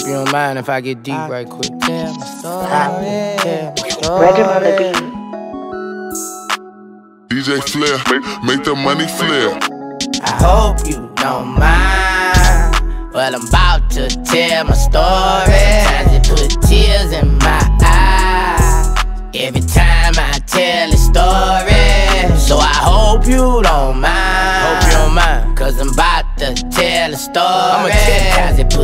you don't mind if I get deep right quick. Tell my story. Tell my Record on the story. beat. DJ Flair, make, make the money flare. I hope you don't mind. Well, I'm about to tell my story. Sometimes it put tears in my eyes. Every time I tell a story. So I hope you don't mind. Hope you don't mind. Cause I'm about to tell a story. I'ma tell Sometimes it put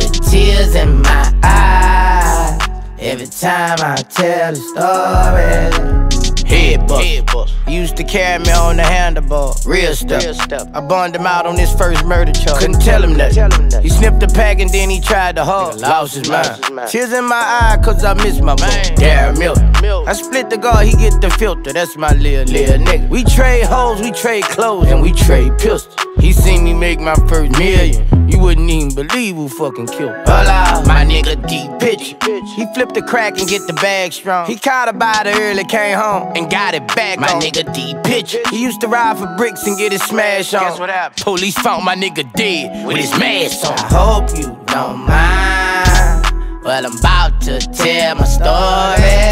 time I tell a story. Head bust. Head bust. Used to carry me on the handlebar. Real stuff. Real stuff. I burned him out on his first murder charge. Couldn't tell him that. He sniffed the pack and then he tried to hug. Lost his mind. Tears in my eye cause I miss my boy. Darren Milton. I split the guard, he get the filter. That's my little, little nigga. We trade hoes, we trade clothes, and we trade pistols. He seen me make my first million. You wouldn't even believe who fucking killed. me. Hola, my nigga deep pitch. He flipped the crack and get the bag strong. He caught a it early, came home and got it back. My nigga deep pitch. He used to ride for bricks and get his smash on. Guess what happened? Police found my nigga dead with his mask on. I hope you don't mind. Well, I'm about to tell my story.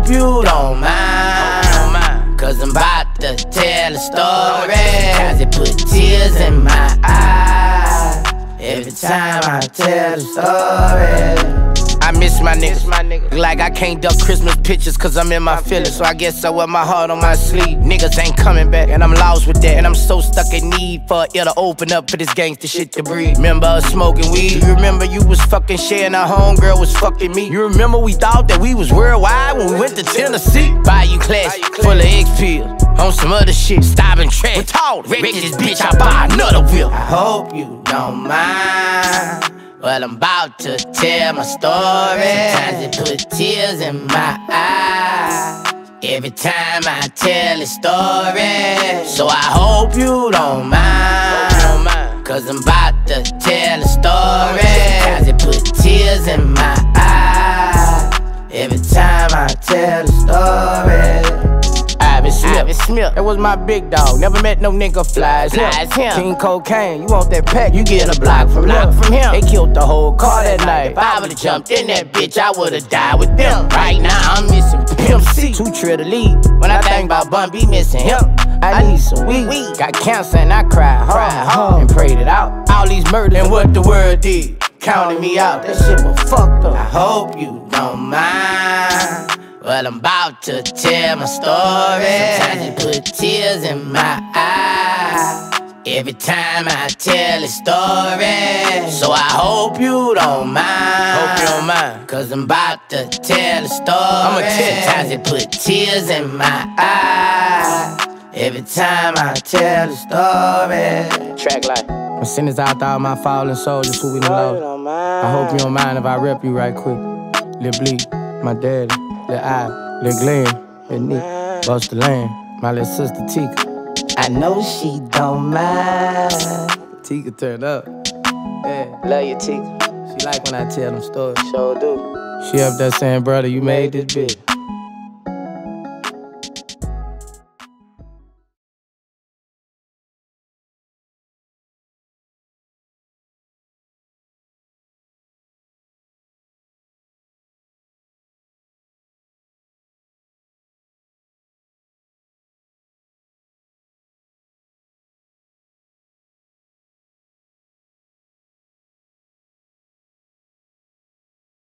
Hope you don't mind. Cause I'm about to tell a story. Sometimes it put tears in my eyes. Every time I tell a story. I miss my niggas. Like I can't duck Christmas pictures cause I'm in my feelings. So I guess I wear my heart on my sleeve. Niggas ain't coming back, and I'm lost with that. And I'm so stuck in need for it to open up for this gangster shit to breathe. Remember us smoking weed? You remember you was fucking sharing our homegirl was fucking me? You remember we thought that we was worldwide when we went to Tennessee? Bayou class, full of X pills. On some other shit, stopping trash. Retarded. Wreck this bitch, I buy another wheel. I hope you don't mind. Well, I'm about to tell my story. Sometimes it put tears in my eyes. Every time I tell a story. So I hope you don't mind. Cause I'm about to tell a story. Sometimes it put tears in my eyes. Every time I tell a story. Smith. That was my big dog. Never met no nigga flies. Flies him. King cocaine. You want that pack? You get a block from block from him. They killed the whole car that night. If I would've jumped in that bitch, I would've died with them. Right now I'm missing Pimp C. Two trill to lead. When I think about Bun B missing him. I need some weed. weed. Got cancer and I cried hard, and prayed it out. All these murders and what the world did. Counting me out. That shit was fucked up. I hope you don't mind. Well, I'm about to tell my story. Sometimes it put tears in my eyes. Every time I tell a story. So I hope you don't mind. Hope you don't mind. Cause I'm about to tell a story. I'ma tell Sometimes it put tears in my eyes. Every time I tell a story. Track like. My sentence out to all my fallen soldiers who we love. I hope you don't mind if I rep you right quick. Lil Bleak, my daddy, Lil I, Lil Glenn, Lil Nick, Busta Land, my little sister Tika. I know she don't mind. Tika turned up. Yeah, love you, Tika. She like when I tell them stories. Sure do. She up there saying, brother, you made this bitch.